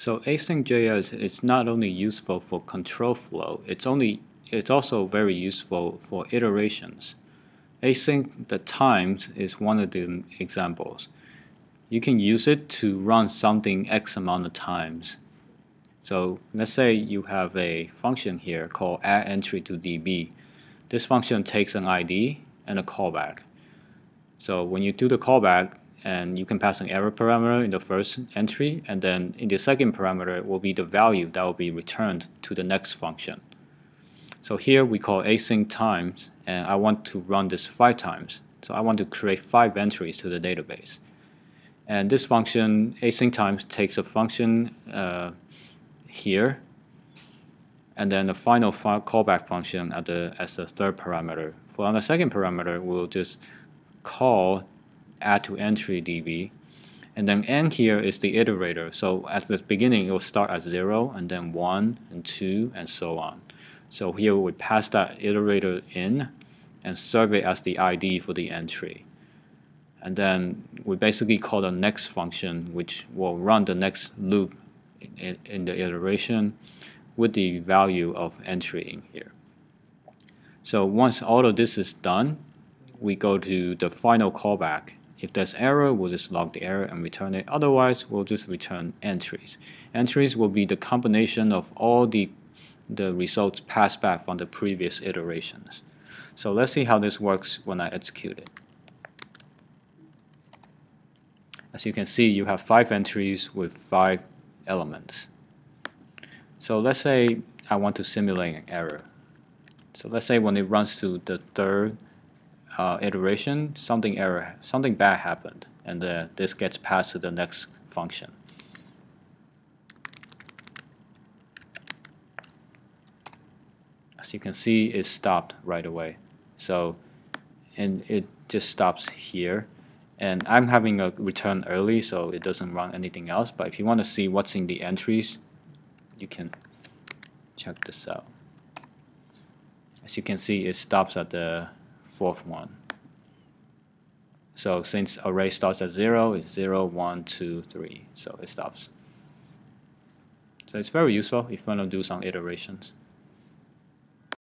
So async.js is not only useful for control flow, it's only it's also very useful for iterations. Async the times is one of the examples. You can use it to run something X amount of times. So let's say you have a function here called add entry to DB. This function takes an ID and a callback. So when you do the callback, and you can pass an error parameter in the first entry, and then in the second parameter will be the value that will be returned to the next function. So here we call async times, and I want to run this five times. So I want to create five entries to the database. And this function, async times, takes a function uh, here, and then the final callback function at the, as the third parameter. For on the second parameter, we'll just call add to entry db, and then n here is the iterator. So at the beginning, it will start at 0, and then 1, and 2, and so on. So here we pass that iterator in and serve it as the ID for the entry. And then we basically call the next function, which will run the next loop in, in the iteration with the value of entry in here. So once all of this is done, we go to the final callback. If there's error, we'll just log the error and return it. Otherwise, we'll just return entries. Entries will be the combination of all the, the results passed back from the previous iterations. So let's see how this works when I execute it. As you can see, you have five entries with five elements. So let's say I want to simulate an error. So let's say when it runs to the third uh, iteration, something error, something bad happened, and uh, this gets passed to the next function. As you can see, it stopped right away. So, and it just stops here. And I'm having a return early, so it doesn't run anything else. But if you want to see what's in the entries, you can check this out. As you can see, it stops at the fourth one. So since array starts at 0, it's 0, 1, 2, 3. So it stops. So it's very useful if you want to do some iterations.